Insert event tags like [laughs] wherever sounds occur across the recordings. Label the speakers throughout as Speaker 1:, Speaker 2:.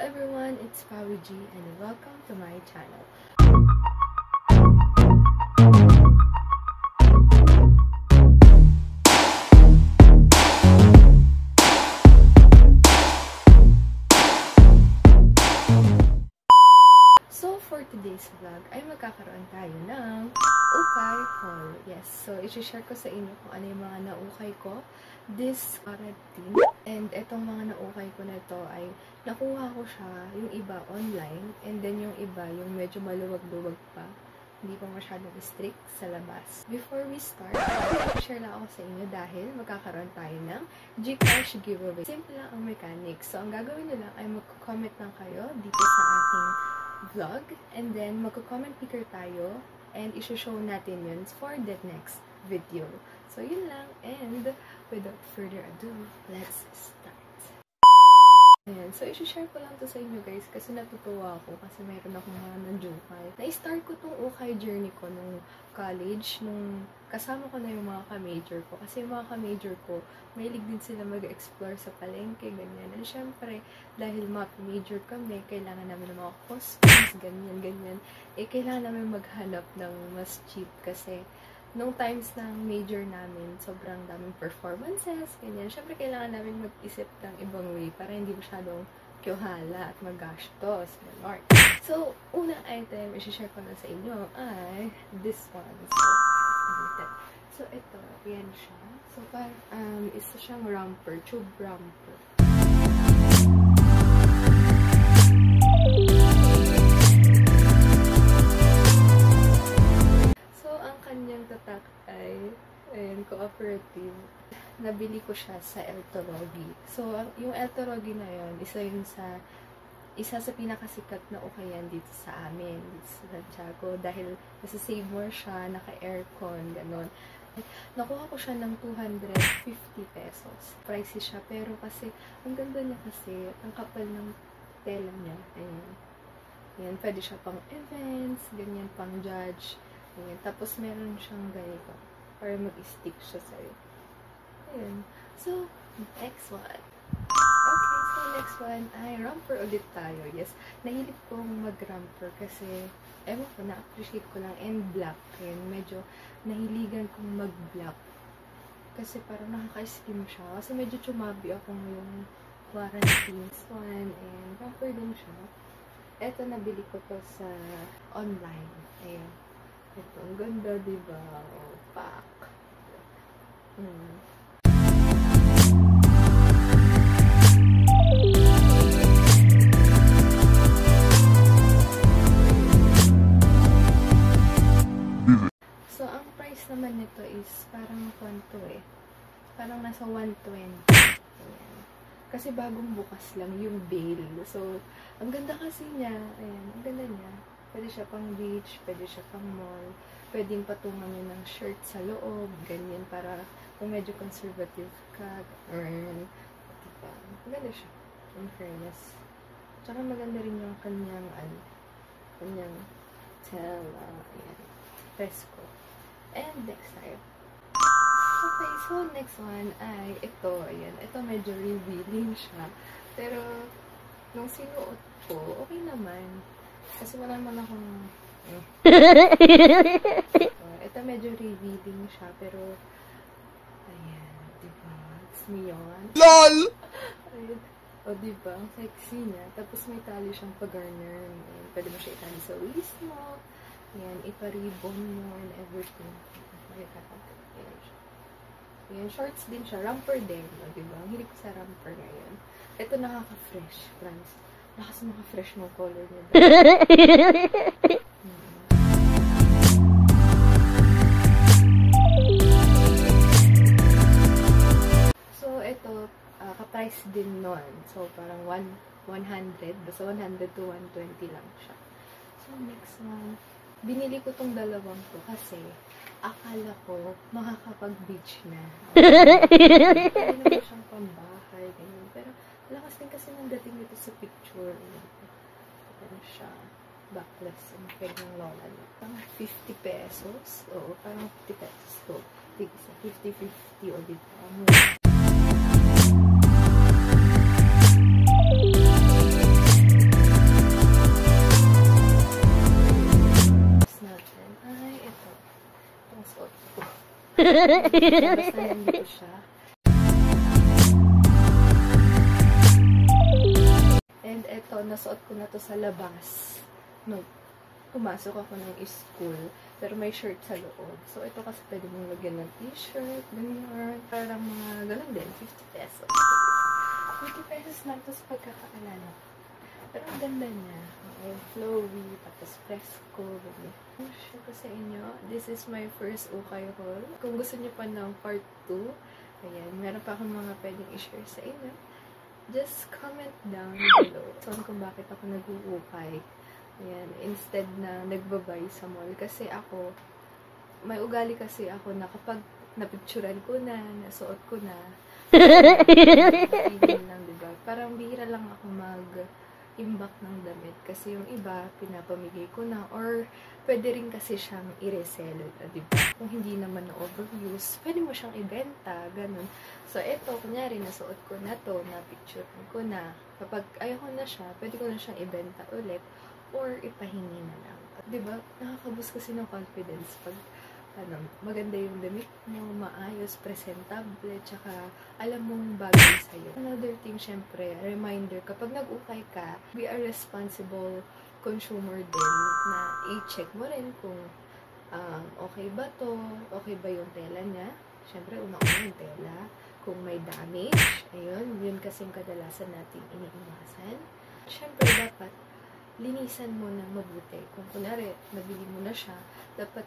Speaker 1: everyone, it's Pawi G and welcome to my channel. So, for today's vlog, ay magkakaroon tayo ng ukay haul. Yes, so, isi-share ko sa inyo kung ano yung mga naukay ko this quarantine. And itong mga naukay ko na to ay nakuha ko siya, yung iba online, and then yung iba, yung medyo maluwag-luwag pa. Hindi pa masyadong strict sa labas. Before we start, share lang ako sa inyo dahil magkakaroon tayo ng Gcash giveaway. Simple lang ang mechanics. So, ang gagawin nyo lang ay mag-comment lang kayo dito sa aking vlog. And then, magko-comment picker tayo and iso-show natin yun for the next video. So, yun lang. And, without further ado, let's start. Ayan. So, isi-share ko lang to sa inyo guys kasi natutuwa ako kasi mayroon akong mga nanjukay. Na-start ko tong ukay journey ko nung college, nung kasama ko na yung mga ka-major ko. Kasi yung mga ka-major ko, mahilig din sila mag-explore sa palengke, ganyan. And syempre, dahil mga major kami, kailangan namin ng mga costumes, ganyan, ganyan. Eh, kailangan namin maghanap ng mas cheap kasi nung times ng major namin, sobrang daming performances, ganyan. Siyempre, kailangan namin mag-isip ng ibang way para hindi masyadong kyohala at magastos. Ganon. So, unang item, isi-share ko na sa inyo ay this one. So. So, ito, yan siya. So, par, um, isa siyang romper, tube romper. Nabili ko siya sa El Torogi. So, yung El Torogi na yon isa yun sa isa sa pinakasikat na ukayan dito sa amin, dito sa Santiago, dahil nasa Save More siya, naka-aircon, ganon. Nakuha ko siya ng 250 pesos. Pricey siya, pero kasi, ang ganda niya kasi, ang kapal ng tela niya. Ayan. Ayan, pwede siya pang events, ganyan, pang judge Ayan. Tapos, meron siyang ganito. Para mag-stick siya sa'yo. Ayan. So, next one. Okay, so next one ay romper ulit tayo. Yes, nahilig kong mag-romper kasi, ewan ko, na-appreciate ko lang. And black. Ayan, medyo nahiligan kong mag-black. Kasi parang nakaka-skim siya. Kasi medyo chumabi ako ngayong quarantine. one, and romper din siya. Eto, nabili ko to sa online. Ayan. Ito, ang ganda, diba? Oh, pak. Hmm. Is parang kwanto eh. Parang nasa 120. Ayan. Kasi bagong bukas lang yung bail. So, ang ganda kasi niya. Ayan, ang ganda niya. Pwede siya pang beach, pwede siya pang mall, pwedeng patungan nyo ng shirt sa loob, ganyan, para kung medyo conservative ka, or, diba, maganda siya, in fairness. Tsaka maganda rin yung kanyang, ano, kanyang tela, ayan, fresco. And next tayo. Okay, so next one ay ito, ayan, ito medyo revealing siya, pero, nung sinuot ko, okay naman, kasi wala naman akong... Eh. [laughs] uh, ito medyo revealing siya, pero... Ayan, diba? It's me yun.
Speaker 2: LOL!
Speaker 1: Ayan. O, diba? Ang sexy niya. Tapos may tali siyang pag-garner. Pwede mo siya itali sa waist mo. Ayan, ipa-ribbon mo and everything. Ayan, siya. Ayan, shorts din siya. Romper din. O, diba? Ang hilig ko sa romper ngayon. Ito nakaka-fresh, friends. Lakas mga fresh ng color niya. [laughs] so, ito, uh, ka-price din nun. So, parang 1, 100. Basta 100 to 120 lang siya. So, next one. Binili ko tong dalawang to kasi akala ko makakapag-beach na. [laughs] Naman siyang pambahay, ganyan. Pero, Lakas din kasi ng dating nito sa picture. Ano siya. Backless. Ang peg ng lola niya. Parang 50 pesos. Oo, parang 50 pesos to. 50-50 o dito. And eto, nasuot ko na to sa labas. No, pumasok ako ng school. Pero may shirt sa loob. So, ito kasi pwede mong lagyan ng t-shirt, ganyan. Parang mga ganun din, 50 pesos. 50 pesos lang to sa pagkakaalala ko. Pero ang ganda niya. Okay, flowy, tapos fresco. Share ko sa inyo. This is my first ukay haul. Kung gusto niyo pa ng part 2, ayan, meron pa akong mga pwedeng i-share sa inyo. Just comment down below. So, kung bakit ako nag-uukay. Ayan, instead na nagbabay sa mall. Kasi ako, may ugali kasi ako na kapag napicturan ko na, nasuot ko na, [laughs] feeling lang, diba? Parang bihira lang ako mag imbak ng damit. Kasi yung iba, pinapamigay ko na. Or, pwede rin kasi siyang i-resell. Diba? Kung hindi naman na overuse, pwede mo siyang ibenta. Ganun. So, eto, kunyari, nasuot ko na to, na-picturean ko na. Kapag ayoko na siya, pwede ko na siyang ibenta ulit or ipahingi na lang. Diba? Nakakabus kasi ng confidence pag ano, maganda yung damit mo, maayos, presentable, tsaka alam mong bagay sa'yo. Another thing, syempre, reminder, kapag nag-ukay ka, be a responsible consumer din na i-check mo rin kung um, okay ba to, okay ba yung tela niya. Syempre, una-una yung tela. Kung may damage, ayun, yun kasi yung kadalasan natin iniiwasan. Syempre, dapat linisan mo na mabuti. Kung kunwari, nabili mo na siya, dapat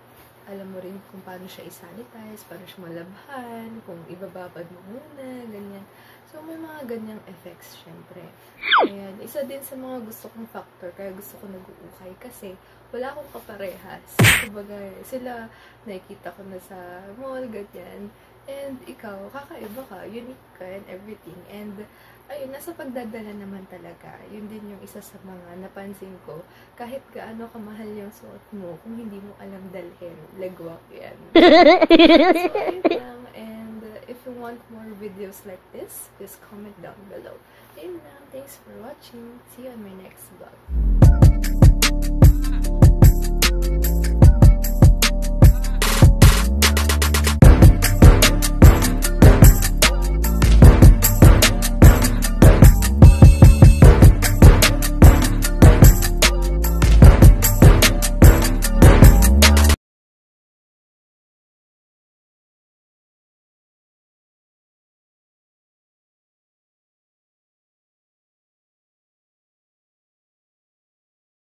Speaker 1: alam mo rin kung paano siya i-sanitize, paano siya malabhan, kung ibababad mo muna, ganyan. So, may mga ganyang effects, syempre. Ayan, isa din sa mga gusto kong factor, kaya gusto ko nag-uukay, kasi wala akong kaparehas. Kumbaga, sila, nakikita ko na sa mall, ganyan. And ikaw, kakaiba ka, unique ka, and everything. And, ayun, nasa pagdadala naman talaga. Yun din yung isa sa mga napansin ko. Kahit gaano kamahal yung suot mo, kung hindi mo alam dalhin, legwak yan. [laughs] so, ayun lang. And uh, if you want more videos like this, just comment down below. Ayun lang. Thanks for watching. See you on my next vlog.